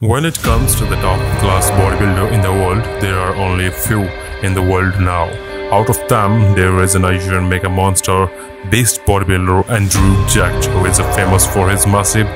When it comes to the top class bodybuilder in the world, there are only a few in the world now. Out of them, there is a Nigerian mega monster based bodybuilder Andrew Jacked, who is famous for his massive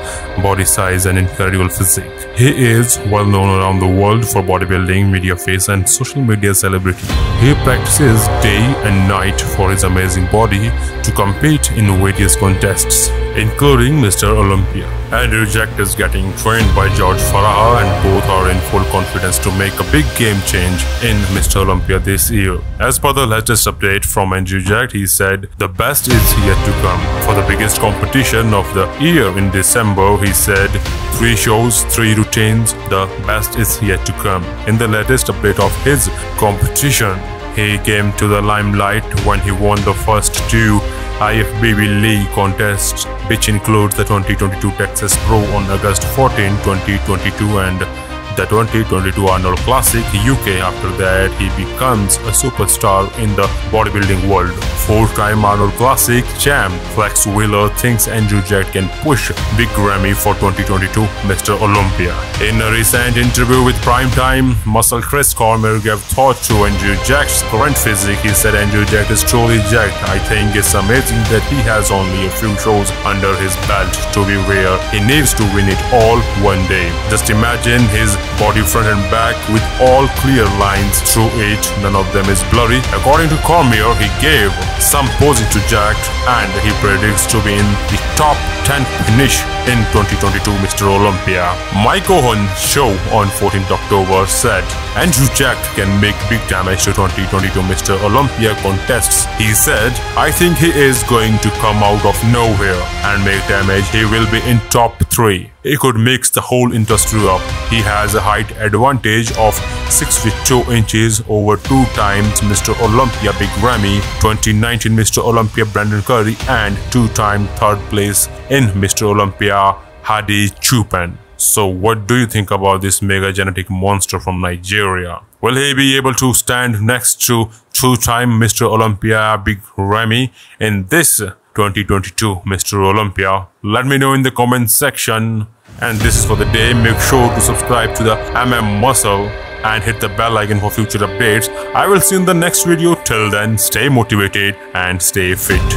body size and incredible physique. He is well known around the world for bodybuilding, media face, and social media celebrity. He practices day and night for his amazing body to compete in various contests, including Mr. Olympia. Andrew Jacked is getting trained by George Farah and both are in full confidence to make a big game change in Mr. Olympia this year. As per the latest update from Andrew Jacked, he said, The best is yet to come. For the biggest competition of the year in December, he said, Three shows, three routines, the best is yet to come. In the latest update of his competition, he came to the limelight when he won the first two IFBB League contests, which includes the 2022 Texas Pro on August 14, 2022 and the 2022 Arnold Classic UK. After that, he becomes a superstar in the bodybuilding world. Four-time Arnold Classic champ Flex Wheeler thinks Andrew Jacked can push Big Ramy for 2022 Mr. Olympia. In a recent interview with Primetime, muscle Chris Cormier gave thought to Andrew Jacked's current physique. He said Andrew Jacked is truly jacked. I think it's amazing that he has only a few shows under his belt to be where he needs to win it all one day. Just imagine his body front and back with all clear lines through it, none of them is blurry. According to Cormier, he gave some posing to Jack and he predicts to be in the top 10 finish in 2022 Mr. Olympia. Mike Owen show on 14th October said Andrew Jack can make big damage to 2022 Mr. Olympia contests. He said, I think he is going to come out of nowhere and make damage. He will be in top 3. He could mix the whole industry up. He has a height advantage of 6 feet 2 inches over 2 times Mr. Olympia Big Ramy, 2019 Mr. Olympia Brandon Curry and 2-time third place in Mr. Olympia Hadi Choopan. So what do you think about this mega genetic monster from Nigeria? Will he be able to stand next to two-time Mr. Olympia Big Ramy in this 2022 Mr. Olympia? Let me know in the comment section. And this is for the day. Make sure to subscribe to the MM Muscle and hit the bell icon for future updates. I will see you in the next video. Till then, stay motivated and stay fit.